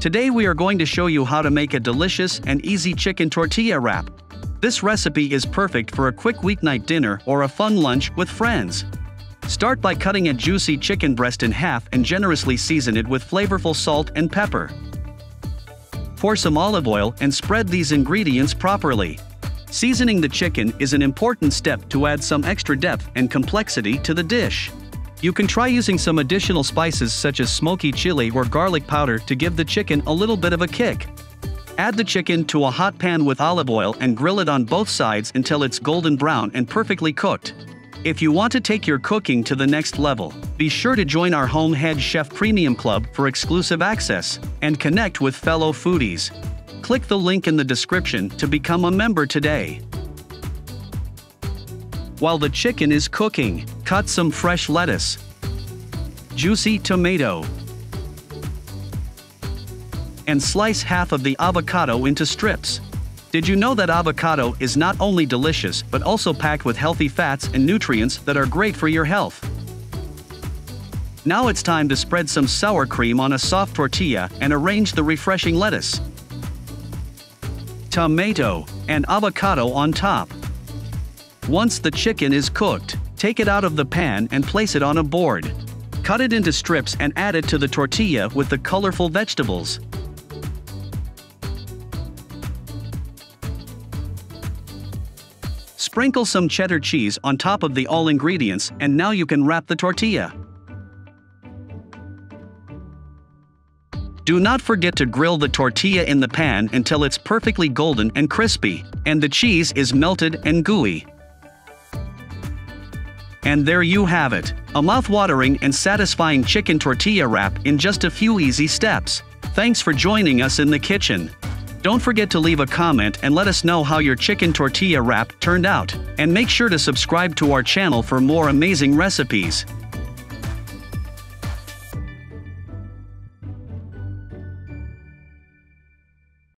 Today we are going to show you how to make a delicious and easy chicken tortilla wrap. This recipe is perfect for a quick weeknight dinner or a fun lunch with friends. Start by cutting a juicy chicken breast in half and generously season it with flavorful salt and pepper. Pour some olive oil and spread these ingredients properly. Seasoning the chicken is an important step to add some extra depth and complexity to the dish. You can try using some additional spices such as smoky chili or garlic powder to give the chicken a little bit of a kick. Add the chicken to a hot pan with olive oil and grill it on both sides until it's golden brown and perfectly cooked. If you want to take your cooking to the next level, be sure to join our Home Head Chef Premium Club for exclusive access and connect with fellow foodies. Click the link in the description to become a member today. While the chicken is cooking, cut some fresh lettuce, juicy tomato, and slice half of the avocado into strips. Did you know that avocado is not only delicious but also packed with healthy fats and nutrients that are great for your health? Now it's time to spread some sour cream on a soft tortilla and arrange the refreshing lettuce, tomato, and avocado on top. Once the chicken is cooked, take it out of the pan and place it on a board. Cut it into strips and add it to the tortilla with the colorful vegetables. Sprinkle some cheddar cheese on top of the all ingredients and now you can wrap the tortilla. Do not forget to grill the tortilla in the pan until it's perfectly golden and crispy, and the cheese is melted and gooey. And there you have it, a mouth-watering and satisfying chicken tortilla wrap in just a few easy steps. Thanks for joining us in the kitchen. Don't forget to leave a comment and let us know how your chicken tortilla wrap turned out, and make sure to subscribe to our channel for more amazing recipes.